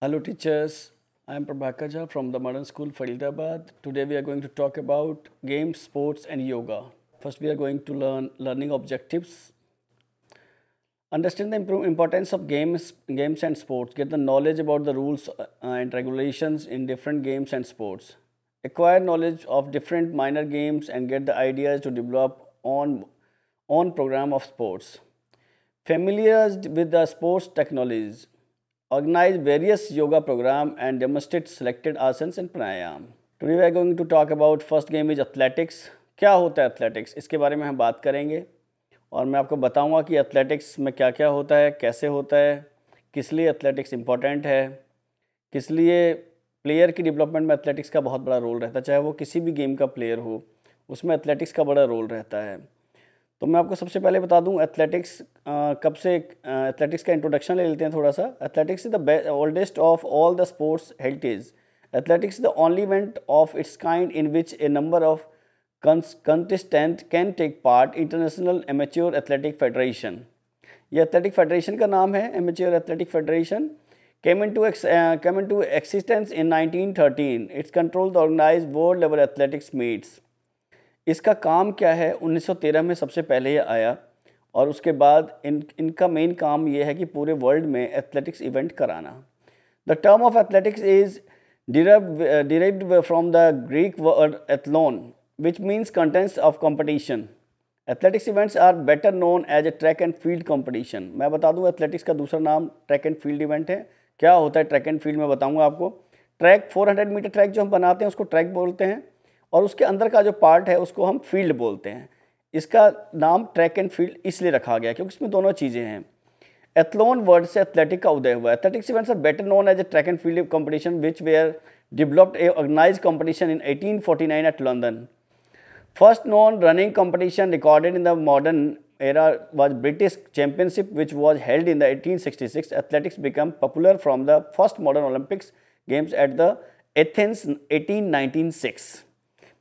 Hello teachers, I am Prabhakar from the Modern School Faridabad. Today we are going to talk about games, sports and yoga. First we are going to learn learning objectives. Understand the importance of games, games and sports. Get the knowledge about the rules uh, and regulations in different games and sports. Acquire knowledge of different minor games and get the ideas to develop on, on program of sports. Familiarized with the sports technologies organize various yoga program and demonstrate selected asanas and pranayam. Today we are going to talk about first game is athletics. क्या होता है athletics इसके बारे में हम बात करेंगे और मैं आपको बताऊँगा कि एथलेटिक्स में क्या क्या होता है, कैसे होता है, किस लिए एथलेटिक्स इंपॉर्टेंट है, किस लिए प्लेयर की डेवलपमेंट में एथलेटिक्स का बहुत बड़ा रोल रहता है, चाहे वो किसी भी गेम का प्लेयर हो, उसमें एथलेटिक्स का बड़ा रोल रहता है तो मैं आपको सबसे पहले बता दूँ एथलेटिक्स कब से एथलेटिक्स का इंट्रोडक्शन ले लेते हैं थोड़ा सा athletics is the oldest of all the sports heritage athletics the only event of its kind in which a number of contestant can take part international amateur athletic federation ये athletic federation का नाम है amateur athletic federation came ex, uh, came into existence in 1913 it's controlled the organized world level athletics meets. इसका काम क्या है? 1913 में सबसे पहले ये आया और उसके बाद इन, इनका मेन काम ये है कि पूरे वर्ल्ड में एथलेटिक्स इवेंट कराना। The term of athletics is derived from the Greek word athlon which means contents of competition athletics events are better known as a track and field competition मैं बता दूँ एथलेटिक्स का दूसरा नाम track and field event है। क्या होता है ट्रैक एंड फ़ील्ड में बताऊँगा आपको। ट्रैक 400 मीटर ट्रैक जो हम बनाते हैं, उसको ट्रैक बोलते हैं। और उसके अंदर का जो पार्ट है, उसको हम फ़ील्ड बोलते हैं। इसका नाम ट्रैक एंड फ़ील्ड इसलिए रखा गया क्योंकि इसमें दोनों चीज़ें हैं। एथलोन वर्ड से एथलेटिक का उदय हुआ athletics events are better known as a track and field competition which they are developed organise competition in eighteen forty nine at London first non running competition recorded in the modern era was British championship which was held in the eighteen sixty six athletics become popular from the first modern Olympics games at the Athens eighteen nineteen six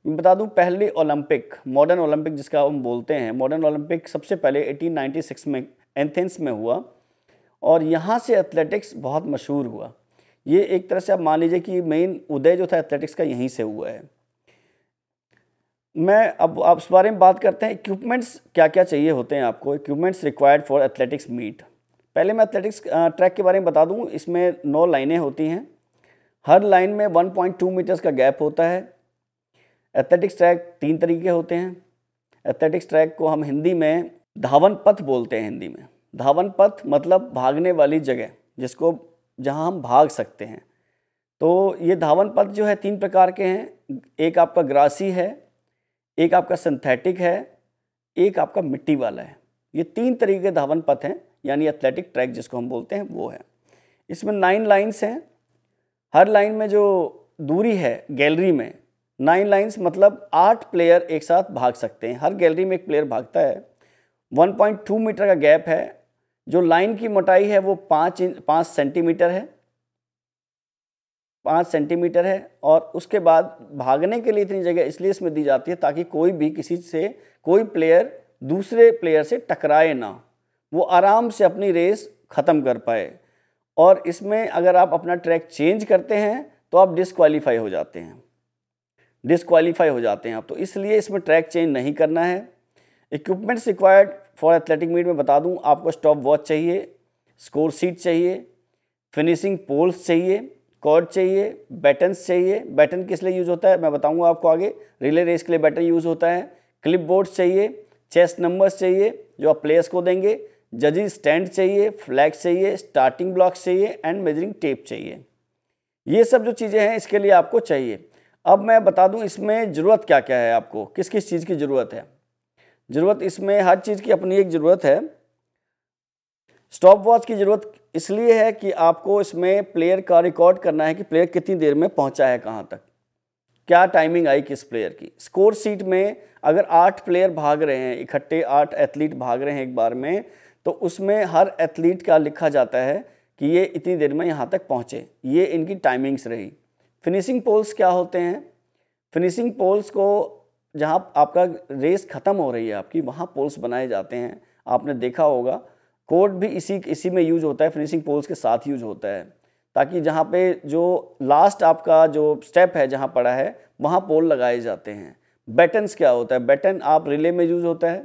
मैं बता दूँ, पहले Olympic modern Olympic जिसका हम बोलते हैं modern Olympic सबसे पहले 1896 में एंथेंस में हुआ और यहाँ से एथलेटिक्स बहुत मशहूर हुआ। ये एक तरह से आप मान लीजिए कि मेन उदय जो था एथलेटिक्स का यहीं से हुआ है। मैं अब आप इस बारे में बात करते हैं इक्विपमेंट्स क्या क्या चाहिए होते हैं आपको? Equipments required for athletics meet पहले मैं एथलेटिक्स ट्रैक के बारे में बता दूँ, इसमें नौ लाइनें होती हैं। हर लाइन में 1.2 मीटर्स का गैप होता है। एथलेटिक्स ट्रैक तीन तरीके होते हैं। एथलेटिक्स ट्रैक को हम हिंदी में धावन पथ बोलते हैं हिंदी में। धावन पथ मतलब भागने वाली जगह, जिसको जहाँ हम भाग सकते हैं। तो ये धावन पथ जो है तीन प्रकार के हैं। एक आपका ग्रासी है, एक आपका सिंथेटिक है, एक आपका मिट्टी वाला है। ये तीन तरीके के धावन पथ हैं, यानी एथलेटिक ट्रैक जिसको हम बोलते हैं, वो है। इसमें नाइन लाइन्स हैं। हर लाइन में जो दूरी है गैलरी में नाइन लाइन्स मतलब आठ प्लेयर एक साथ भाग सकते हैं। हर गैलरी में एक प्लेयर भागता है। 1.2 मीटर का गैप है। जो लाइन की मोटाई है वो पाँच इंच पाँच सेंटीमीटर है। पाँच सेंटीमीटर है और उसके बाद भागने के लिए इतनी जगह इसलिए इसमें दी जाती है ताकि कोई भी किसी से, कोई प्लेयर दूसरे प्लेयर से टकराए ना। वो आराम से अपनी रेस ख़त्म कर पाए। और इसमें अगर आप अपना ट्रैक चेंज करते हैं तो आप डिसक्वालीफाई हो जाते हैं। डिसक्वालीफाई हो जाते हैं आप। तो इसलिए इसमें ट्रैक चेंज नहीं करना है। Equipments required for athletic meet में बता दूँ, आपको स्टॉप वॉच चाहिए स्कोर सीट चाहिए फिनिशिंग पोल्स चाहिए कॉर्ड चाहिए बैटन्स चाहिए। बैटन किस लिए यूज़ होता है? मैं बताऊँगा आपको आगे। रिले रेस के लिए बैटन यूज़ होता है। क्लिप बोर्ड्स चाहिए चेस्ट नंबर्स चाहिए, जो आप प्लेयर्स को देंगे। जजिंग स्टैंड चाहिए फ्लैग चाहिए स्टार्टिंग ब्लॉक्स चाहिए एंड मेजरिंग टेप चाहिए। ये सब जो चीज़ें हैं, इसके लिए आपको चाहिए। अब मैं बता दूँ इसमें ज़रूरत क्या क्या है आपको? किस किस चीज़ की ज़रूरत है? ज़रूरत इसमें हर चीज़ की अपनी एक ज़रूरत है। स्टॉप वॉच की ज़रूरत इसलिए है कि आपको इसमें प्लेयर का रिकॉर्ड करना है कि प्लेयर कितनी देर में पहुँचा है, कहाँ तक। क्या टाइमिंग आई किस प्लेयर की? स्कोर सीट में अगर आठ प्लेयर भाग रहे हैं, इकट्ठे आठ एथलीट भाग रहे हैं एक बार में तो उसमें हर एथलीट का लिखा जाता है कि ये इतनी देर में यहाँ तक पहुँचे। ये इनकी टाइमिंग्स रही। फिनिशिंग पोल्स क्या होते हैं? फिनिशिंग पोल्स को जहाँ आपका रेस ख़त्म हो रही है आपकी, वहाँ पोल्स बनाए जाते हैं। आपने देखा होगा कोड भी इसी इसी में यूज़ होता है फिनिशिंग पोल्स के साथ यूज़ होता है। ताकि जहाँ पे जो लास्ट आपका जो स्टेप है जहाँ पड़ा है, वहाँ पोल लगाए जाते हैं। बैटन्स क्या होता है? बैटन आप रिले में यूज़ होता है।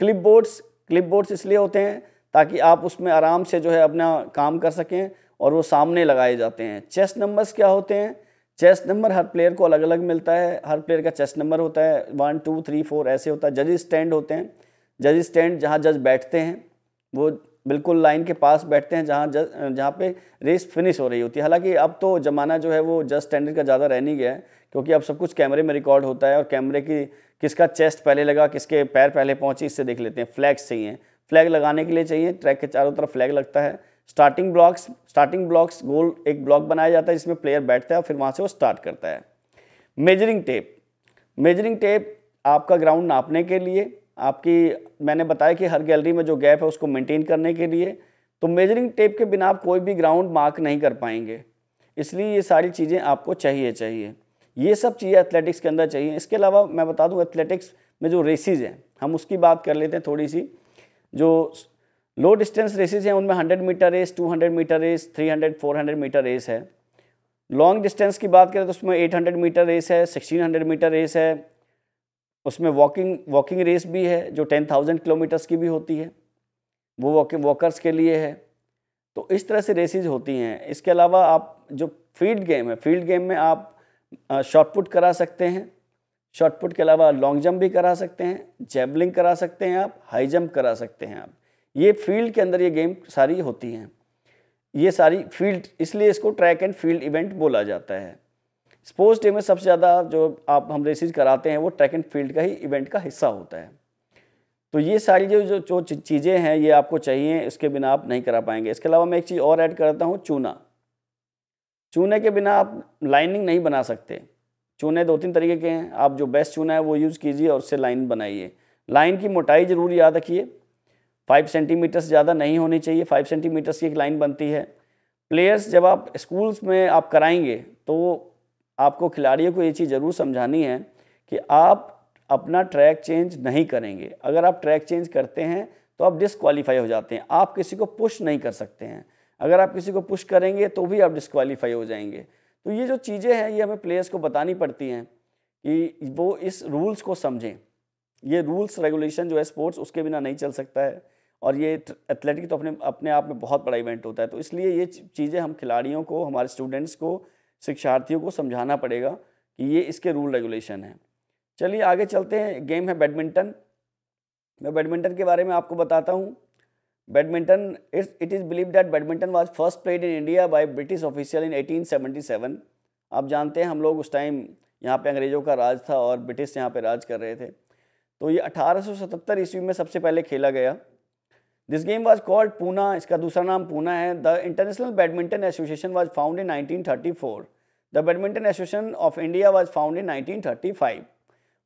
क्लिप बोर्ड्स क्लिप बोर्ड्स इसलिए होते हैं ताकि आप उसमें आराम से जो है अपना काम कर सकें और वो सामने लगाए जाते हैं। चेस्ट नंबर्स क्या होते हैं? चेस्ट नंबर हर प्लेयर को अलग अलग मिलता है, हर प्लेयर का चेस्ट नंबर होता है वन टू थ्री फोर ऐसे होता है। जज स्टैंड होते हैं। जज स्टैंड जहाँ जज बैठते हैं, वो बिल्कुल लाइन के पास बैठते हैं जहाँ जज जहाँ पे रेस फिनिश हो रही होती है। हालाँकि अब तो ज़माना जो है वो जज स्टैंडर्ड का ज़्यादा रह नहीं गया है, क्योंकि अब सब कुछ कैमरे में रिकॉर्ड होता है और कैमरे की किसका चेस्ट पहले लगा, किसके पैर पहले पहुँची, इससे देख लेते हैं। फ्लैग्स चाहिए। फ्लैग लगाने के लिए चाहिए ट्रैक के चारों तरफ़ फ्लैग लगता है। स्टार्टिंग ब्लॉक्स स्टार्टिंग ब्लॉक्स गोल एक ब्लॉक बनाया जाता है, जिसमें प्लेयर बैठता है और फिर वहाँ से वो स्टार्ट करता है। मेजरिंग टेप मेजरिंग टेप आपका ग्राउंड नापने के लिए, आपकी, मैंने बताया कि हर गैलरी में जो गैप है उसको मेंटेन करने के लिए। तो मेजरिंग टेप के बिना आप कोई भी ग्राउंड मार्क नहीं कर पाएँगे। इसलिए ये सारी चीज़ें आपको चाहिए चाहिए। ये सब चीज़ें एथलेटिक्स के अंदर चाहिए। इसके अलावा मैं बता दूँ एथलेटिक्स में जो रेसिज हैं, हम उसकी बात कर लेते हैं थोड़ी सी। जो लो डिस्टेंस रेसेस हैं उनमें 100 metre race 200 metre race 300 400 metre race है। लॉन्ग डिस्टेंस की बात करें तो उसमें 800 मीटर रेस है 1600 मीटर रेस है। उसमें वॉकिंग वॉकिंग रेस भी है जो 10,000 किलोमीटर्स की भी होती है। वो वॉकिंग वॉकर्स के लिए है। तो इस तरह से रेसेज होती हैं। इसके अलावा आप जो फ़ील्ड गेम है फ़ील्ड गेम में आप शॉर्ट पुट करा सकते हैं। शॉर्ट पुट के अलावा लॉन्ग जंप भी करा सकते हैं। जैवलिंग करा सकते हैं आप हाई जंप करा सकते हैं आप। ये फ़ील्ड के अंदर ये गेम सारी होती हैं। ये सारी फ़ील्ड, इसलिए इसको ट्रैक एंड फ़ील्ड इवेंट बोला जाता है। स्पोर्ट्स डे में सबसे ज़्यादा जो आप, हम रेसिस कराते हैं, वो ट्रैक एंड फ़ील्ड का ही इवेंट का हिस्सा होता है। तो ये सारी जो जो जो चीज़ें हैं, ये आपको चाहिए, इसके बिना आप नहीं करा पाएँगे। इसके अलावा मैं एक चीज़ और ऐड करता हूँ, चूना। चूने के बिना आप लाइनिंग नहीं बना सकते। चूने दो तीन तरीके के हैं। आप जो बेस्ट चूना है, वो यूज़ कीजिए और उससे लाइन बनाइए। लाइन की मोटाई ज़रूर याद रखिए। फाइव सेंटीमीटर से ज़्यादा नहीं होनी चाहिए, फाइव सेंटीमीटर्स की एक लाइन बनती है। प्लेयर्स जब आप स्कूल्स में आप कराएँगे तो आपको खिलाड़ियों को ये चीज़ ज़रूर समझानी है कि आप अपना ट्रैक चेंज नहीं करेंगे। अगर आप ट्रैक चेंज करते हैं तो आप डिसक्वालीफाई हो जाते हैं। आप किसी को पुश नहीं कर सकते हैं। अगर आप किसी को पुश करेंगे तो भी आप डिसक्वालीफाई हो जाएँगे। तो ये जो चीज़ें हैं, ये हमें प्लेयर्स को बतानी पड़ती हैं कि वो इस रूल्स को समझें। ये रूल्स रेगुलेशन जो है स्पोर्ट्स उसके बिना नहीं चल सकता है। और ये एथलेटिक तो अपने अपने आप में बहुत बड़ा इवेंट होता है। तो इसलिए ये चीज़ें हम खिलाड़ियों को, हमारे स्टूडेंट्स को, शिक्षार्थियों को समझाना पड़ेगा कि ये इसके रूल रेगुलेशन हैं। चलिए आगे चलते हैं। गेम है बैडमिंटन। मैं बैडमिंटन के बारे में आपको बताता हूँ। Badminton it is believe that badminton was first played in India by British official in 1877 आप जानते हैं हम लोग उस टाइम यहाँ पे अंग्रेज़ों का राज था और ब्रिटिश यहाँ पे राज कर रहे थे। तो ये 1877 ईस्वी में सबसे पहले खेला गया। This game was called Poona इसका दूसरा नाम पूना है। The international badminton association was found in 1934 the badminton association of India was found in 1935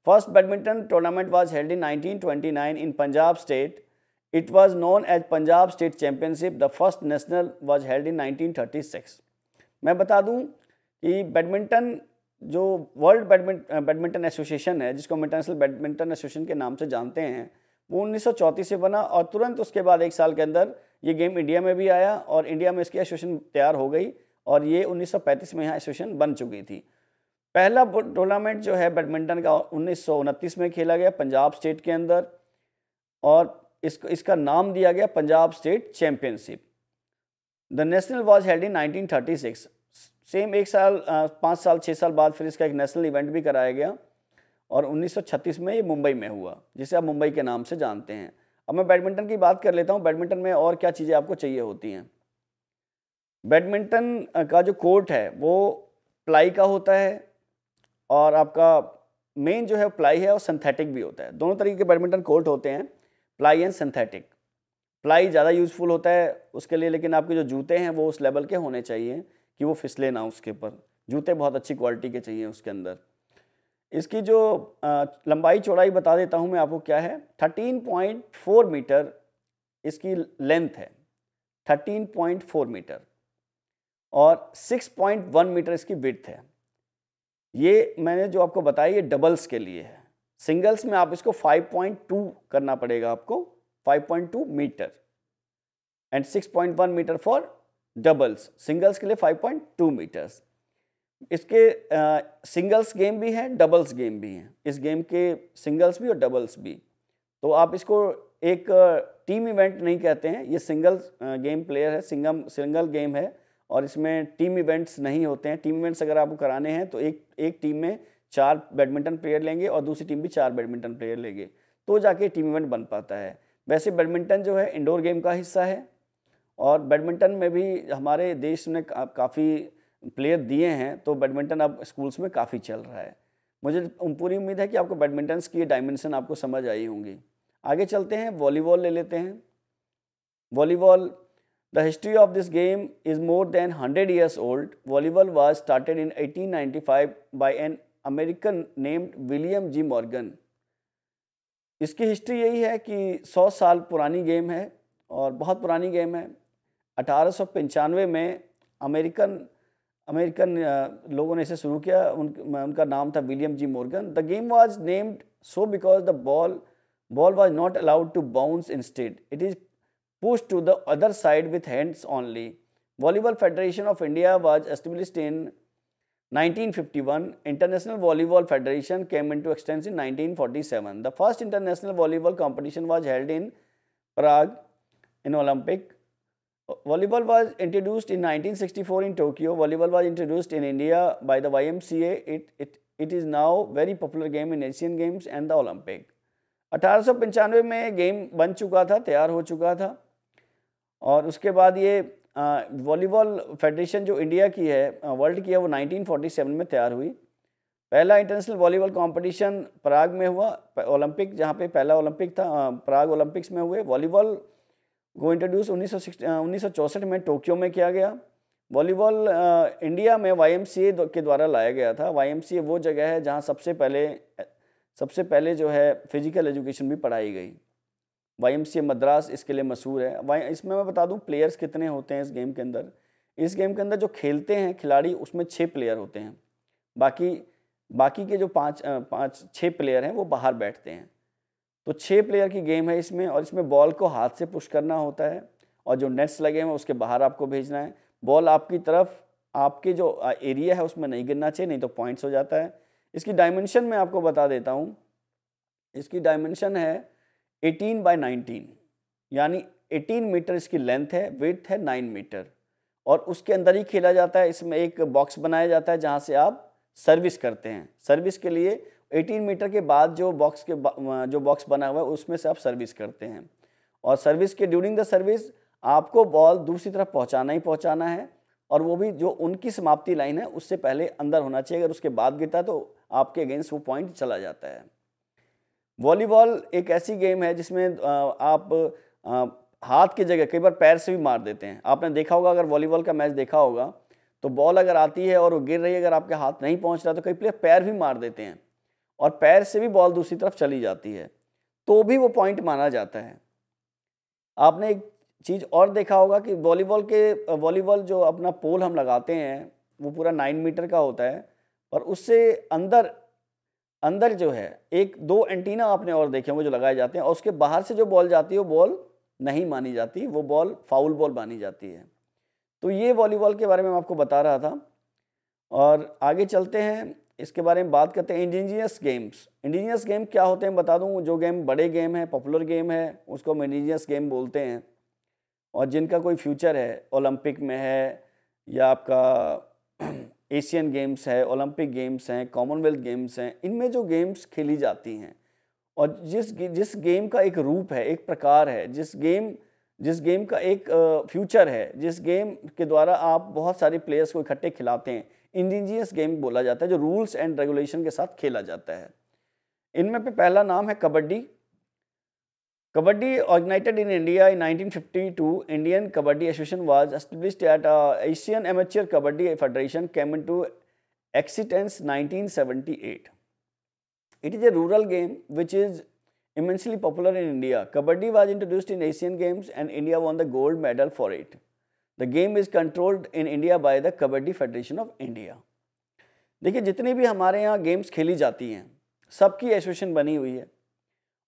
first badminton tournament was held in 1929 in Punjab state it was known as Punjab state championship the first national was held in 1936 मैं बता दूँ कि badminton जो world badminton badminton association है, जिसको हम international badminton association के नाम से जानते हैं वो उन्नीस से बना और तुरंत उसके बाद एक साल के अंदर ये गेम इंडिया में भी आया और इंडिया में इसकी एसोसिएशन तैयार हो गई और ये 1935 में यहाँ एसोसिएशन बन चुकी थी। पहला टूर्नामेंट जो है बैडमिंटन का उन्नीस सौ उनतीस में खेला गया पंजाब स्टेट के अंदर और इसको इसका नाम दिया गया Punjab state championship the national was held in 1936 same एक साल पाँच साल छः साल बाद फिर इसका एक नेशनल इवेंट भी कराया गया। और 1936 में ये मुंबई में हुआ, जिसे आप मुंबई के नाम से जानते हैं। अब मैं बैडमिंटन की बात कर लेता हूँ। बैडमिंटन में और क्या चीज़ें आपको चाहिए होती हैं? बैडमिंटन का जो कोर्ट है, वो प्लाई का होता है और आपका मेन जो है प्लाई है और सिंथेटिक भी होता है। दोनों तरीके के बैडमिंटन कोर्ट होते हैं, प्लाई एंड सिंथेटिक प्लाई ज़्यादा यूज़फुल होता है उसके लिए, लेकिन आपके जो जूते हैं, वो उस लेवल के होने चाहिए कि वो फिसले ना उसके ऊपर। जूते बहुत अच्छी क्वालिटी के चाहिए उसके अंदर। इसकी जो लंबाई चौड़ाई बता देता हूँ मैं आपको क्या है? 13.4 मीटर इसकी लेंथ है। 13.4 मीटर। और 6.1 मीटर इसकी विड्थ है। ये मैंने जो आपको बताया, ये डबल्स के लिए है। सिंगल्स में आप इसको 5.2 करना पड़ेगा आपको। 5.2 metre. And 6.1 metre for doubles singles के लिए 5.2 मीटर्स इसके सिंगल्स गेम भी हैं डबल्स गेम भी हैं। इस गेम के सिंगल्स भी और डबल्स भी। तो आप इसको एक टीम इवेंट नहीं कहते हैं। ये सिंगल गेम प्लेयर है सिंगम सिंगल गेम है और इसमें टीम इवेंट्स नहीं होते हैं। टीम इवेंट्स अगर आपको कराने हैं तो एक एक टीम में चार बैडमिंटन प्लेयर लेंगे और दूसरी टीम भी चार बैडमिंटन प्लेयर लेंगे। तो जाके टीम इवेंट बन पाता है। वैसे बैडमिंटन जो है इंडोर गेम का हिस्सा है और बैडमिंटन में भी हमारे देश का, काफ़ी प्लेयर दिए हैं तो बैडमिंटन अब स्कूल्स में काफ़ी चल रहा है। मुझे पूरी उम्मीद है कि आपको बैडमिंटन की डायमेंशन आपको समझ आई होंगी। आगे चलते हैं, वॉलीबॉल ले लेते हैं। Volleyball, the history of this game is more than hundred years old. Volleyball was started in 1895 by an American named William G Morgan. इसकी हिस्ट्री यही है कि 100 साल पुरानी गेम है और बहुत पुरानी गेम है। अठारह सौ पंचानवे में अमेरिकन अमेरिकन लोगों ने इसे शुरू किया। उन, उनका नाम था William G Morgan. The game was named so because the ball ball was not allowed to bounce in state it is push to the other side with hands only volleyball federation of India was establish in 1951 international volleyball federation came in to existence in 1947 the first international volleyball competition was held in Prague in Olympic. Volleyball was introduced in 1964 in Tokyo. Volleyball was introduced in India by the YMCA. It, it, it is now very popular game in Asian Games and the Olympic. अठारह में game बन चुका था तैयार हो चुका था और उसके बाद ये वॉलीबॉल फेडरेशन जो इंडिया की है वर्ल्ड की है वो 1947 में तैयार हुई पहला इंटरनेशनल वॉलीबॉल कंपटीशन प्राग में हुआ ओलंपिक जहाँ पे पहला ओलंपिक था प्राग ओलंपिक्स में हुए वॉलीबॉल को इंट्रोड्यूस उन्नीस सौ में टोक्यो में किया गया। वॉलीबॉल इंडिया में वाईएमसीए के द्वारा लाया गया था। वाईएमसीए वो जगह है जहाँ सबसे पहले सबसे पहले जो है फ़िज़िकल एजुकेशन भी पढ़ाई गई। वाईएमसीए मद्रास इसके लिए मशहूर है। वाई, इसमें मैं बता दूँ प्लेयर्स कितने होते हैं इस गेम के अंदर। इस गेम के अंदर जो खेलते हैं खिलाड़ी उसमें छः प्लेयर होते हैं। बाकी बाकी के जो पाँच पाँच छः प्लेयर हैं वो बाहर बैठते हैं। तो छः प्लेयर की गेम है इसमें और इसमें बॉल को हाथ से पुश करना होता है और जो नेट्स लगे हैं उसके बाहर आपको भेजना है। बॉल आपकी तरफ़, आपके जो एरिया है उसमें नहीं गिरना चाहिए, नहीं तो पॉइंट्स हो जाता है। इसकी डायमेंशन मैं आपको बता देता हूँ। इसकी डायमेंशन है 18 बाई 19 यानी 18 मीटर इसकी लेंथ है वेथ है 9 मीटर और उसके अंदर ही खेला जाता है। इसमें एक बॉक्स बनाया जाता है जहाँ से आप सर्विस करते हैं। सर्विस के लिए 18 मीटर के बाद जो बॉक्स के जो बॉक्स बना हुआ है, उसमें से आप सर्विस करते हैं। और सर्विस के ड्यूरिंग द सर्विस आपको बॉल दूसरी तरफ़ पहुँचाना ही पहुँचाना है और वो भी जो उनकी समाप्ति लाइन है, उससे पहले अंदर होना चाहिए। अगर उसके बाद गिरता है तो आपके अगेंस्ट वो पॉइंट चला जाता है। वॉलीबॉल एक ऐसी गेम है, जिसमें आप हाथ की जगह कई बार पैर से भी मार देते हैं। आपने देखा होगा, अगर वॉलीबॉल का मैच देखा होगा तो बॉल अगर आती है और वो गिर रही है, अगर आपके हाथ नहीं पहुँच रहा तो कई प्लेयर पैर भी मार देते हैं। और पैर से भी बॉल दूसरी तरफ़ चली जाती है तो भी वो पॉइंट माना जाता है। आपने एक चीज़ और देखा होगा कि वॉलीबॉल के वॉलीबॉल जो अपना पोल हम लगाते हैं, वो पूरा नाइन मीटर का होता है, और उससे अंदर अंदर जो है, एक, दो एंटीना आपने और देखे होंगे जो लगाए जाते हैं, और उसके बाहर से जो बॉल जाती है, वो बॉल नहीं मानी जाती, वो बॉल फाउल बॉल मानी जाती है। तो ये वॉलीबॉल के बारे में मैं आपको बता रहा था, और आगे चलते हैं इसके बारे में बात करते हैं इंडिजियस गेम्स। इंडिजियस गेम क्या होते हैं बता दूँ? जो गेम बड़े गेम है, पॉपुलर गेम है, उसको हम इंडिजियस गेम बोलते हैं। और जिनका कोई फ्यूचर है, ओलंपिक में है, या आपका एशियन गेम्स है, ओलंपिक गेम्स हैं, कॉमनवेल्थ गेम्स हैं, इनमें जो गेम्स खेली जाती हैं, और जिस जिस गेम का एक रूप है, एक प्रकार है, जिस गेम जिस गेम का एक फ्यूचर है, जिस गेम के द्वारा आप बहुत सारे प्लेयर्स को इकट्ठे खिलाते हैं इंडिजियस गेम बोला जाता है, जो रूल्स एंड रेगुलेशन के साथ खेला जाता है। इनमें पे पहला नाम है kabaddi. Kabaddi organised in India in 1952 Indian kabaddi association was established at Asian amateur kabaddi federation came to existence 1978 it is a rural game which is immensely popular in India kabaddi was introduced in Asian games and India won the gold medal for it The game is controlled in India by the kabaddi federation of India देखिए, जितनी भी हमारे यहाँ games खेली जाती हैं, सबकी association बनी हुई है।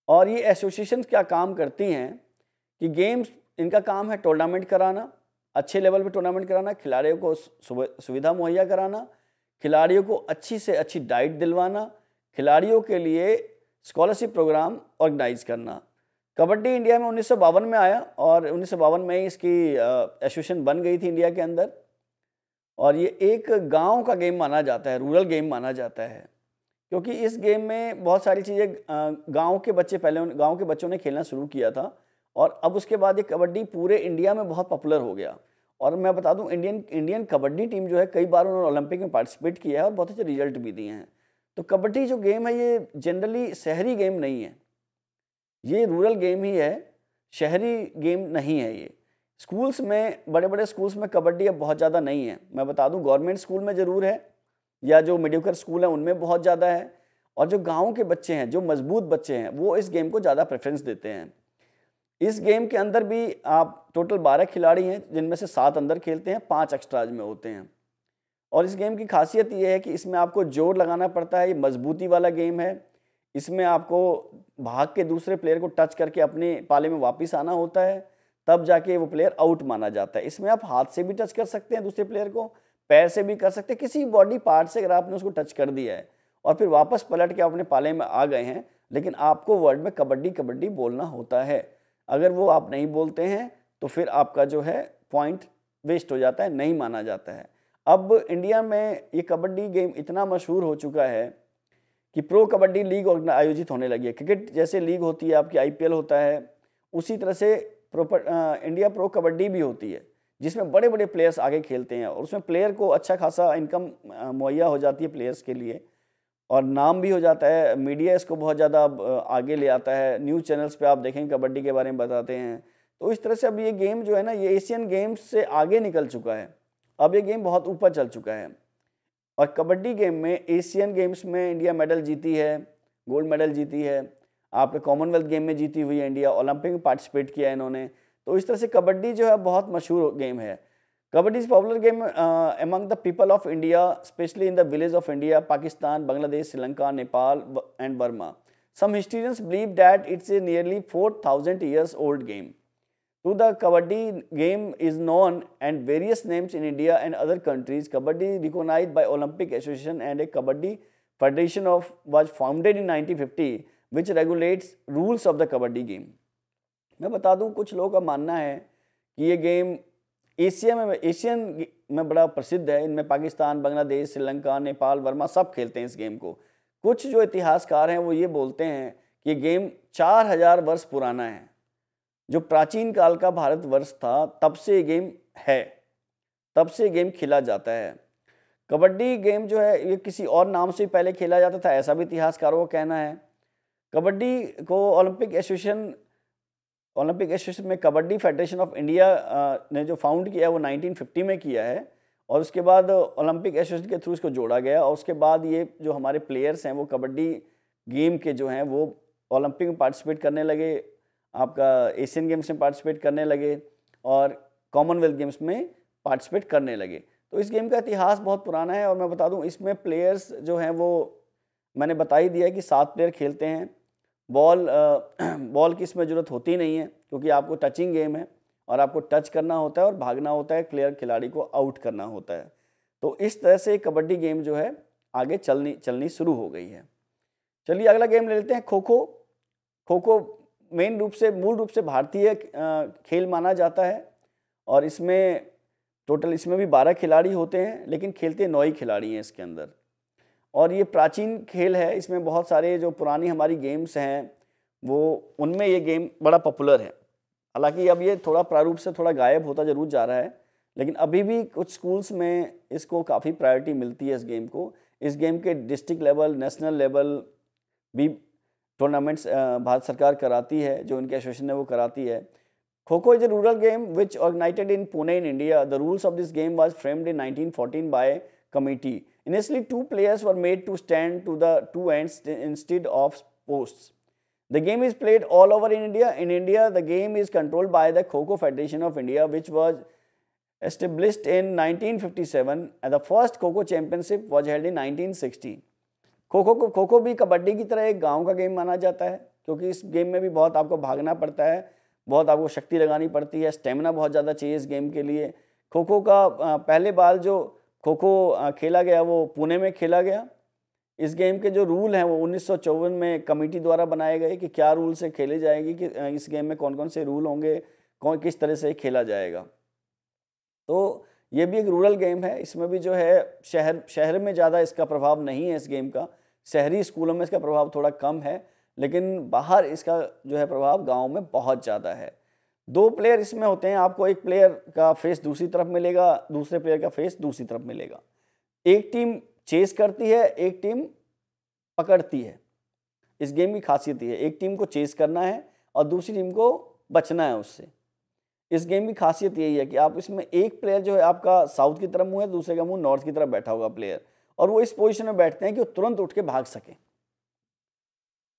और ये एसोसिएशन क्या काम करती हैं कि गेम्स इनका काम है टूर्नामेंट कराना, अच्छे लेवल पे टूर्नामेंट कराना, खिलाड़ियों को सुविधा मुहैया कराना, खिलाड़ियों को अच्छी से अच्छी डाइट दिलवाना, खिलाड़ियों के लिए स्कॉलरशिप प्रोग्राम ऑर्गेनाइज करना। कबड्डी इंडिया में उन्नीस सौ बावन में आया और उन्नीस सौ बावन में ही इसकी एसोसिएशन बन गई थी इंडिया के अंदर। और ये एक गाँव का गेम माना जाता है रूरल गेम माना जाता है। क्योंकि इस गेम में बहुत सारी चीज़ें गाँव के बच्चे पहले, गाँव के बच्चों ने खेलना शुरू किया था। और अब उसके बाद ये कबड्डी पूरे इंडिया में बहुत पॉपुलर हो गया। और मैं बता दूँ इंडियन इंडियन कबड्डी टीम जो है, कई बार उन्होंने ओलंपिक में पार्टिसिपेट किया है और बहुत अच्छे रिज़ल्ट भी दिए हैं। तो कबड्डी जो गेम है, ये जनरली शहरी गेम नहीं है। ये रूरल गेम ही है, शहरी गेम नहीं है ये। स्कूल्स में बड़े बड़े स्कूल्स में कबड्डी अब बहुत ज़्यादा नहीं है। मैं बता दूँ गवर्नमेंट स्कूल में ज़रूर है, या जो मेडिकल स्कूल हैं उनमें बहुत ज़्यादा है, और जो गाँव के बच्चे हैं, जो मज़बूत बच्चे हैं, वो इस गेम को ज़्यादा प्रेफरेंस देते हैं। इस गेम के अंदर भी आप टोटल बारह खिलाड़ी हैं, जिनमें से सात अंदर खेलते हैं, पाँच एक्स्ट्राज में होते हैं। और इस गेम की खासियत ये है कि इसमें आपको ज़ोर लगाना पड़ता है, ये मजबूती वाला गेम है इसमें आपको भाग के दूसरे प्लेयर को टच करके अपने पाले में वापस आना होता है, तब जाके वो प्लेयर आउट माना जाता है। इसमें आप हाथ से भी टच कर सकते हैं दूसरे प्लेयर को, पैर से भी कर सकते हैं, किसी बॉडी पार्ट से अगर आपने उसको टच कर दिया है और फिर वापस पलट के अपने पाले में आ गए हैं, लेकिन आपको वर्ड में कबड्डी कबड्डी बोलना होता है। अगर वो आप नहीं बोलते हैं तो फिर आपका जो है पॉइंट वेस्ट हो जाता है, नहीं माना जाता है। अब इंडिया में ये कबड्डी गेम इतना मशहूर हो चुका है कि प्रो कबड्डी लीग आयोजित होने लगी है। क्रिकेट जैसे लीग होती है, आपकी आईपीएल होता है, उसी तरह से प्रोपर इंडिया प्रो कबड्डी भी होती है, जिसमें बड़े बड़े प्लेयर्स आगे खेलते हैं और उसमें प्लेयर को अच्छा खासा इनकम मुहैया हो जाती है प्लेयर्स के लिए और नाम भी हो जाता है मीडिया इसको बहुत ज़्यादा आगे ले आता है न्यूज़ चैनल्स पे आप देखें कबड्डी के बारे में बताते हैं। तो इस तरह से अब ये गेम जो है ना, ये एशियन गेम्स से आगे निकल चुका है, अब ये गेम बहुत ऊपर चल चुका है। और कबड्डी गेम में, एशियन गेम्स में इंडिया मेडल जीती है, गोल्ड मेडल जीती है आपके कॉमनवेल्थ गेम में जीती हुई है इंडिया, ओलंपिक में पार्टिसिपेट किया है इन्होंने तो इस तरह से कबड्डी जो है बहुत मशहूर गेम है। Kabaddi is popular game among the people of India specially in the village of India Pakistan Bangladesh Sri Lanka Nepal and Burma some हिस्टीरियंस believe that it's a nearly four thousand years old game To the Kabaddi game is known and various names in India and other countries. Kabaddi recognized by Olympic Association and a Kabaddi Federation of was founded in 1950 which regulates rules of the Kabaddi game. मैं बता दूँ कुछ लोगों का मानना है कि ये गेम एशिया में एशियन में बड़ा प्रसिद्ध है इनमें पाकिस्तान बांग्लादेश श्रीलंका नेपाल वर्मा सब खेलते हैं इस गेम को कुछ जो इतिहासकार हैं वो ये बोलते हैं कि गेम चार हज़ार वर्ष पुराना है जो प्राचीन काल का भारतवर्ष था, तब से ये गेम है। तब से गेम खेला जाता है। कबड्डी गेम जो है, ये किसी और नाम से पहले खेला जाता था, ऐसा भी इतिहासकारों का कहना है। कबड्डी को ओलंपिक एसोसिएशन ओलंपिक एसोसिएशन में कबड्डी फेडरेशन ऑफ़ इंडिया ने जो फाउंड किया है, वो 1950 में किया है। और उसके बाद ओलंपिक एसोसिएशन के थ्रू इसको जोड़ा गया। और उसके बाद ये जो हमारे प्लेयर्स हैं, वो कबड्डी गेम के जो हैं, वो ओलंपिक में पार्टिसिपेट करने लगे। आपका एशियन गेम्स में पार्टिसिपेट करने लगे और कॉमनवेल्थ गेम्स में पार्टिसिपेट करने लगे। तो इस गेम का इतिहास बहुत पुराना है और मैं बता दूँ, इसमें प्लेयर्स जो हैं वो, मैंने बता ही दिया है कि सात प्लेयर खेलते हैं। बॉल बॉल की इसमें ज़रूरत होती नहीं है, क्योंकि आपको टचिंग गेम है और आपको टच करना होता है और भागना होता है, प्लेयर खिलाड़ी को आउट करना होता है। तो इस तरह से कबड्डी गेम जो है, आगे चलनी चलनी शुरू हो गई है। चलिए अगला गेम ले लेते हैं खो खो खो खो मेन रूप से, मूल रूप से भारतीय खेल माना जाता है और इसमें टोटल इसमें भी बारह खिलाड़ी होते हैं, लेकिन खेलते नौ ही खिलाड़ी हैं इसके अंदर। और ये प्राचीन खेल है, इसमें बहुत सारे जो पुरानी हमारी गेम्स हैं, वो उनमें ये गेम बड़ा पॉपुलर है। हालाँकि अब ये थोड़ा प्रारूप से थोड़ा गायब होता ज़रूर जा रहा है, लेकिन अभी भी कुछ स्कूल्स में इसको काफ़ी प्रायोरिटी मिलती है इस गेम को। इस गेम के डिस्ट्रिक्ट लेवल नेशनल लेवल भी टूर्नामेंट्स भारत सरकार कराती है जो उनके एसोसिएशन है वो कराती है kho kho is a rural game which organised in Pune in India the rules of this game was framed in nineteen fourteen by committee initially two players were made to stand to the two end instead of post the game is played all over in India in India the game is controlled by the kho kho federation of India which was established in nineteen fifty seven and the first kho kho championship was held in nineteen sixty kho kho को खो खो भी कबड्डी की तरह एक गाँव का game माना जाता है, क्योंकि इस गेम में भी बहुत आपको भागना पड़ता है, बहुत आपको शक्ति लगानी पड़ती है, स्टेमिना बहुत ज़्यादा चाहिए इस गेम के लिए। खो खो का पहले बाल जो खो खो खेला गया, वो पुणे में खेला गया। इस गेम के जो रूल हैं, वो उन्नीस सौ चौवन में कमेटी द्वारा बनाए गए कि क्या रूल से खेले जाएगी, कि इस गेम में कौन कौन से रूल होंगे, कौन, किस तरह से खेला जाएगा। तो ये भी एक रूरल गेम है, इसमें भी जो है, शहर शहर में ज़्यादा इसका प्रभाव नहीं है इस गेम का। शहरी स्कूलों में इसका प्रभाव थोड़ा कम है, लेकिन बाहर इसका जो है प्रभाव गाँव में बहुत ज़्यादा है। दो प्लेयर इसमें होते हैं, आपको एक प्लेयर का फेस दूसरी तरफ़ मिलेगा, दूसरे प्लेयर का फेस दूसरी तरफ़ मिलेगा। एक टीम चेस करती है, एक टीम पकड़ती है। इस गेम की खासियत है, एक टीम को चेस करना है और दूसरी टीम को बचना है उससे। इस गेम की खासियत यही है कि आप इसमें एक प्लेयर जो है आपका साउथ की तरफ़ मुँह है, दूसरे का मुँह नॉर्थ की तरफ़ बैठा होगा प्लेयर और वो इस पोजिशन में बैठते हैं कि वो तुरंत उठ के भाग सकें।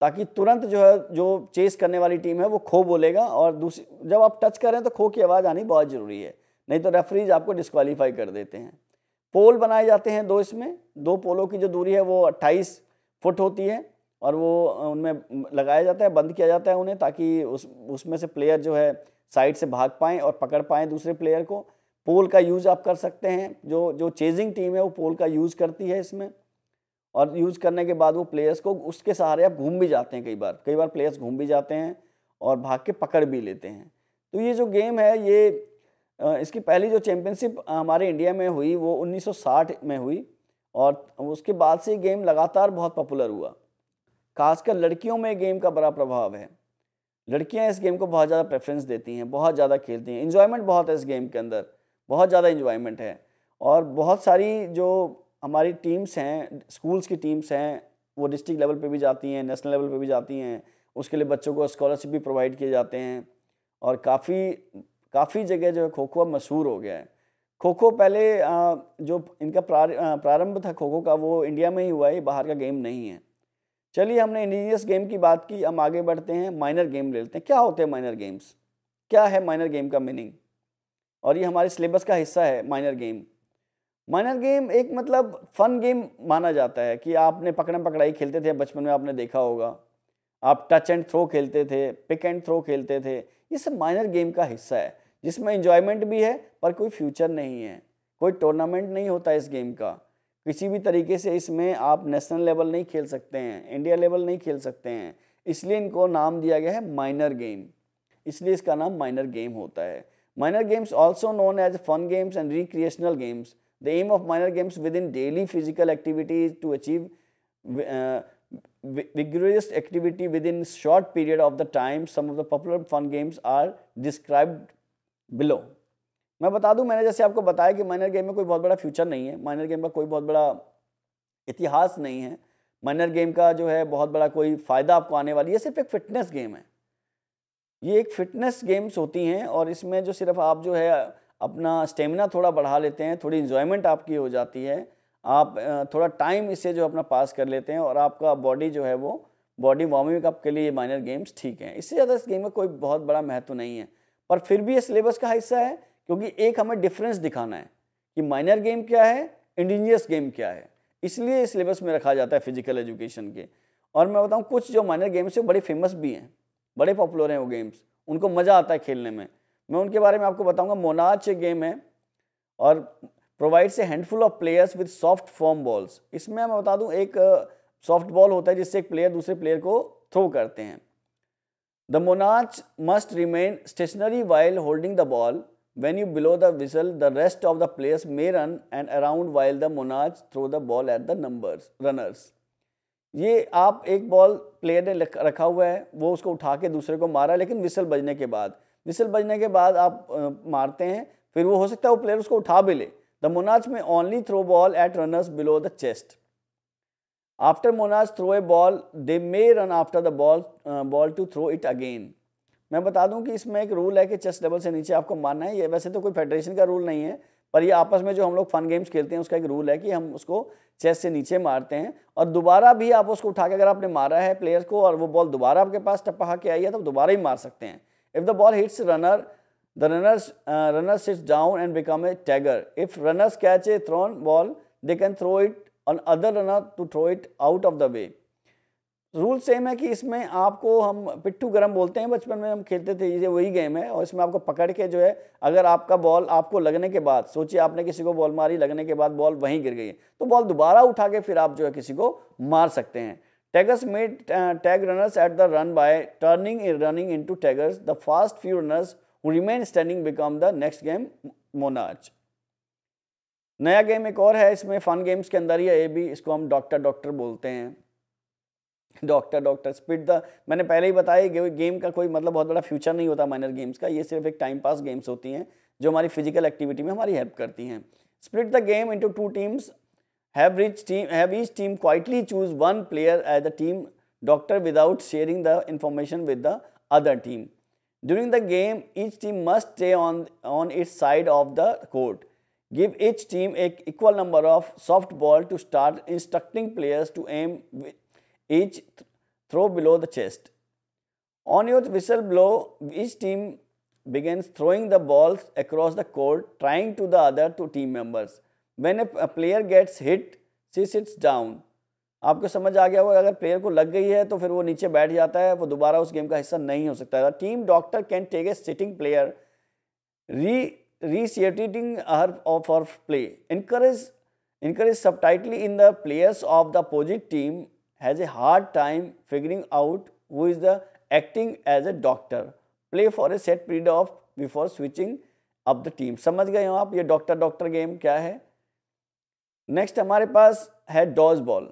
ताकि तुरंत जो है, जो चेस करने वाली टीम है, वो खो बोलेगा और दूसरी जब आप टच करें तो खो की आवाज़ आनी बहुत ज़रूरी है, नहीं तो रेफरीज आपको डिस्कवालीफाई कर देते हैं। पोल बनाए जाते हैं दो इसमें, दो पोलों की जो दूरी है वो अट्ठाईस फुट होती है और वो, उनमें लगाया जाता है, बंद किया जाता है उन्हें, ताकि उस, उसमें से प्लेयर जो है साइड से भाग पाएँ और पकड़ पाएँ दूसरे प्लेयर को। पोल का यूज़ आप कर सकते हैं। जो जो चेजिंग टीम है, वो पोल का यूज़ करती है इसमें। और यूज़ करने के बाद वो प्लेयर्स को उसके सहारे आप घूम भी जाते हैं कई बार। कई बार प्लेयर्स घूम भी जाते हैं और भाग के पकड़ भी लेते हैं। तो ये जो गेम है, ये इसकी पहली जो चैम्पियनशिप हमारे इंडिया में हुई, वो 1960 में हुई और उसके बाद से ये गेम लगातार बहुत पॉपुलर हुआ। खासकर लड़कियों में गेम का बड़ा प्रभाव है। लड़कियाँ इस गेम को बहुत ज़्यादा प्रेफरेंस देती हैं, बहुत ज़्यादा खेलती हैं। इन्जॉयमेंट बहुत है इस गेम के अंदर। बहुत ज़्यादा इन्जॉयमेंट है। और बहुत सारी जो हमारी टीम्स हैं स्कूल्स की टीम्स हैं, वो डिस्ट्रिक्ट लेवल पे भी जाती हैं नेशनल लेवल पे भी जाती हैं। उसके लिए बच्चों को स्कॉलरशिप भी प्रोवाइड किए जाते हैं। और काफ़ी काफ़ी जगह जो है खो खो मशहूर हो गया है। खो खो पहले जो इनका प्रारंभ था खो खो का, वो इंडिया में ही हुआ है बाहर का गेम नहीं है। चलिए हमने इंडिजियस गेम की बात की, हम आगे बढ़ते हैं माइनर गेम ले लेते हैं। क्या होते हैं माइनर गेम्स क्या है माइनर गेम का मीनिंग और ये हमारे सिलेबस का हिस्सा है माइनर गेम माइनर गेम एक मतलब फन गेम माना जाता है कि आपने पकड़म पकड़ाई खेलते थे, बचपन में आपने देखा होगा। आप टच एंड थ्रो खेलते थे पिक एंड थ्रो खेलते थे, ये सब माइनर गेम का हिस्सा है, जिसमें इंजॉयमेंट भी है पर कोई फ्यूचर नहीं है। कोई टूर्नामेंट नहीं होता इस गेम का। किसी भी तरीके से इसमें आप नेशनल लेवल नहीं खेल सकते हैं इंडिया लेवल नहीं खेल सकते हैं। इसलिए इनको नाम दिया गया है माइनर गेम इसलिए इसका नाम माइनर गेम होता है। Minor games also known as fun games and recreational games the aim of minor games within daily physical activities to achieve vigorous activity within short period of the time, some of the popular fun games are described below मैं बता दूँ, मैंने जैसे आपको बताया कि minor game में कोई बहुत बड़ा फ्यूचर नहीं है माइनर गेम का कोई बहुत बड़ा इतिहास नहीं है माइनर गेम का जो है बहुत बड़ा कोई फ़ायदा आपको आने वाली है सिर्फ़ एक फिटनेस गेम है। ये एक फिटनेस गेम्स होती हैं और इसमें जो सिर्फ़ आप जो है, अपना स्टेमिना थोड़ा बढ़ा लेते हैं, थोड़ी इन्जॉयमेंट आपकी हो जाती है। आप थोड़ा टाइम इससे जो अपना पास कर लेते हैं और आपका बॉडी जो है वो बॉडी वार्मिंग अप के लिए माइनर गेम्स ठीक हैं। इससे ज़्यादा इस गेम में कोई बहुत बड़ा महत्व नहीं है। पर फिर भी ये सिलेबस का हिस्सा है, क्योंकि एक हमें डिफरेंस दिखाना है कि माइनर गेम क्या है इंडिजियस गेम क्या है। इसलिए सिलेबस में रखा जाता है फ़िज़िकल एजुकेशन के। और मैं बताऊँ, कुछ जो माइनर गेम्स हैं बड़े फ़ेमस भी हैं। बड़े पॉपुलर हैं वो गेम्स, उनको मज़ा आता है खेलने में। मैं उनके बारे में आपको बताऊँगा, मोनाच गेम है और provides a handful of players with soft form balls इसमें मैं बता दूँ, एक सॉफ्ट बॉल होता है जिससे एक प्लेयर दूसरे प्लेयर को थ्रो करते हैं। The monarch must remain stationary while holding the ball when you blow the whistle the rest of the players may run and around while the monarch throw the ball at the numbers runners ये आप एक ball player ने रखा हुआ है, वो उसको उठा के दूसरे को मारा, लेकिन विसल बजने के बाद। विसल बजने के बाद आप मारते हैं, फिर वो हो सकता है वो प्लेयर उसको उठा भी ले। The monarch may only throw ball at runners below the chest after monarch throw a ball they may run after the ball ball to throw it again मैं बता दूँ कि इसमें एक रूल है कि चेस्ट लेवल से नीचे आपको मारना है, ये वैसे तो कोई फेडरेशन का रूल नहीं है पर ये आपस में जो हम लोग फन गेम्स खेलते हैं, उसका एक रूल है कि हम उसको चेस से नीचे मारते हैं और दोबारा भी आप उसको उठा के अगर आपने मारा है प्लेयर को और वो बॉल दोबारा आपके पास टप्पा के आई है तो दोबारा ही मार सकते हैं if the ball hits runner the runners runner sits down and become a tagger if runners catch a thrown ball they can throw it on other runner to throw it out of the way. Rule same है कि इसमें आपको हम पिट्ठू गरम बोलते हैं, बचपन में हम खेलते थे, ये वही गेम है, और इसमें आपको पकड़ के जो है, अगर आपका बॉल आपको लगने के बाद, सोचिए आपने किसी को बॉल मारी, लगने के बाद बॉल वहीं गिर गई तो बॉल दोबारा उठा के फिर आप जो है किसी को मार सकते हैं। Taggers made tag runners at the run by turning running into taggers the fast few runners remain standing become the next game monarch नया गेम एक और है, इसमें फन गेम्स के अंदर ही है, ये भी इसको हम डॉक्टर डॉक्टर बोलते हैं। डॉक्टर डॉक्टर स्पिड द। मैंने पहले ही बताया कि गेम का कोई मतलब बहुत बड़ा फ्यूचर नहीं होता माइनर गेम्स का। ये सिर्फ़ एक टाइम पास गेम्स होती हैं, जो हमारी फ़िज़िकल एक्टिविटी में हमारी हेल्प करती हैं। Split the game into two teams have rich team have each team quietly choose one player as the team doctor without sharing the information with the other team during the game each team must stay on on its side of the court give each team a equal number of soft ball to start instructing players to aim each th throw below the chest. On your whistle blow, each team begins throwing the balls across the court, trying to the other two team members. When a, a player gets hit, she sits down. आपको समझ आ गया होगा अगर player को लग गई है तो फिर वो नीचे बैठ जाता है वो दोबारा उस गेम का हिस्सा नहीं हो सकता है team doctor can take a sitting player re reseating her for play encourage encourage subtitly in the players of the opposite team has a hard time figuring out who is the acting as a doctor. Play for a set period of before switching up the team. समझ गए हो आप? ये doctor doctor game क्या है? Next हमारे पास है Dodge ball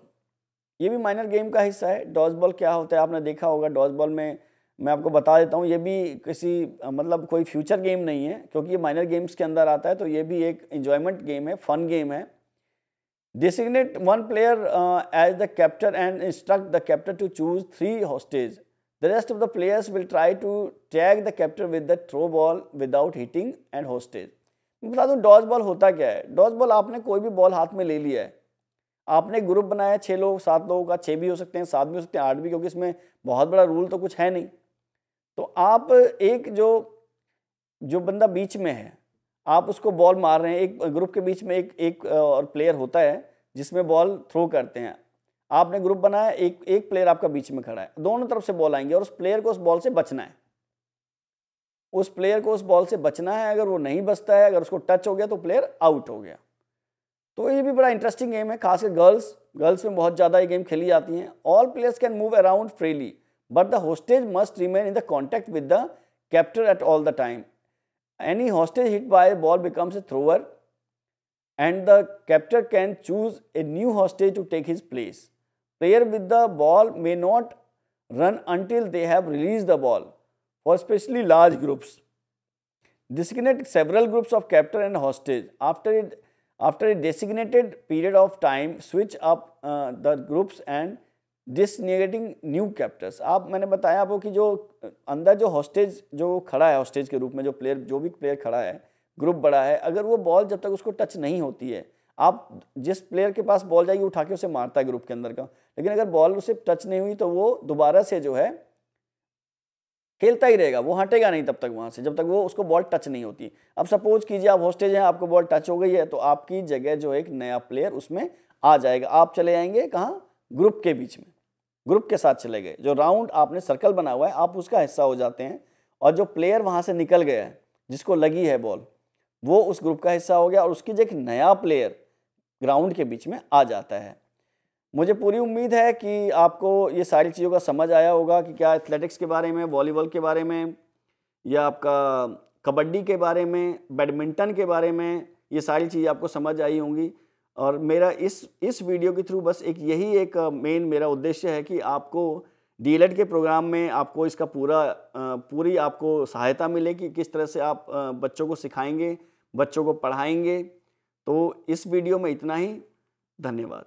ये भी माइनर गेम का हिस्सा है। डॉज बॉल क्या होता है? आपने देखा होगा डॉज बॉल में मैं आपको बता देता हूँ, ये भी किसी मतलब कोई फ्यूचर गेम नहीं है, क्योंकि ये माइनर गेम्स के अंदर आता है तो ये भी एक इंजॉयमेंट गेम है फन गेम है। Designate one player uh, as the captor and instruct the captor to choose three hostage. The rest of the players will try to tag the captor with the throw ball without hitting and hostage. मैं बता दूँ Dodge ball होता क्या है Dodge ball आपने कोई भी ball हाथ में ले लिया है आपने ग्रुप बनाया छः लोग सात लोगों का छः भी हो सकते हैं सात भी हो सकते हैं आठ भी क्योंकि इसमें बहुत बड़ा रूल तो कुछ है नहीं तो आप एक जो जो बंदा बीच में है आप उसको बॉल मार रहे हैं, एक ग्रुप के बीच में एक एक और प्लेयर होता है, जिसमें बॉल थ्रो करते हैं। आपने ग्रुप बनाया, एक एक प्लेयर आपका बीच में खड़ा है। दोनों तरफ़ से बॉल आएँगे और उस प्लेयर को उस बॉल से बचना है। उस प्लेयर को उस बॉल से बचना है, अगर वो नहीं बचता है, अगर उसको टच हो गया तो प्लेयर आउट हो गया। तो ये भी बड़ा इंटरेस्टिंग गेम है, खासकर गर्ल्स गर्ल्स में बहुत ज़्यादा ये गेम खेली जाती हैं। All players can move around freely but the hostage must remain in the contact with the captor at all the time any hostage hit by a ball becomes a thrower and the captor can choose a new hostage to take his place. Player with the ball may not run until they have released the ball for especially large groups. Designate several groups of captor and hostage. After, it, after a designated period of time, switch up uh, the groups and designating new captors आप, मैंने बताया आपको कि जो अंदर जो hostage जो खड़ा है हॉस्टेज के रूप में, जो प्लेयर जो भी प्लेयर खड़ा है ग्रुप बड़ा है, अगर वो बॉल जब तक उसको टच नहीं होती है, आप जिस प्लेयर के पास बॉल जाएगी, उठा के उसे मारता है ग्रुप के अंदर का। लेकिन अगर बॉल उसे टच नहीं हुई तो वो दोबारा से जो है, खेलता ही रहेगा, वो हटेगा नहीं तब तक वहाँ से, जब तक वो उसको बॉल टच नहीं होती। अब सपोज़ कीजिए आप हॉस्टेज हैं, आपको बॉल टच हो गई है तो आपकी जगह जो एक नया प्लेयर उसमें आ जाएगा। आप चले जाएँगे कहाँ? ग्रुप के बीच में, ग्रुप के साथ चले गए। जो राउंड आपने सर्कल बना हुआ है, आप उसका हिस्सा हो जाते हैं और जो प्लेयर वहाँ से निकल गया है, जिसको लगी है बॉल, वो उस ग्रुप का हिस्सा हो गया और उसकी जो एक नया प्लेयर ग्राउंड के बीच में आ जाता है। मुझे पूरी उम्मीद है कि आपको ये सारी चीज़ों का समझ आया होगा कि क्या एथलेटिक्स के बारे में, वॉलीबॉल के बारे में, या आपका कबड्डी के बारे में, बैडमिंटन के बारे में ये सारी चीज़ें आपको समझ आई होंगी। और मेरा इस इस वीडियो के थ्रू बस एक यही एक मेन मेरा उद्देश्य है कि आपको डी के प्रोग्राम में आपको इसका पूरा पूरी आपको सहायता मिले कि किस तरह से आप बच्चों को सिखाएँगे, बच्चों को पढ़ाएँगे। तो इस वीडियो में इतना ही। धन्यवाद।